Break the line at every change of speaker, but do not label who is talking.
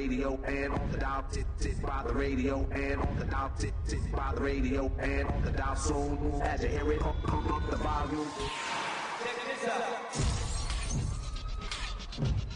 radio and on the dial. Tit tit by the radio and on the dial. By the radio and on the dial. Soon as you hear it pump pump up the volume.
Thank you.